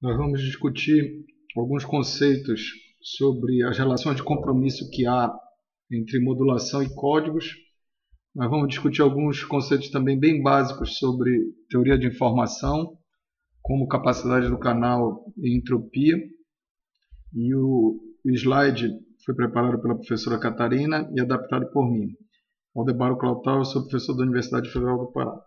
Nós vamos discutir alguns conceitos sobre as relações de compromisso que há entre modulação e códigos. Nós vamos discutir alguns conceitos também bem básicos sobre teoria de informação, como capacidade do canal e entropia. E o slide foi preparado pela professora Catarina e adaptado por mim. Aldebaro Clautal, eu sou professor da Universidade Federal do Pará.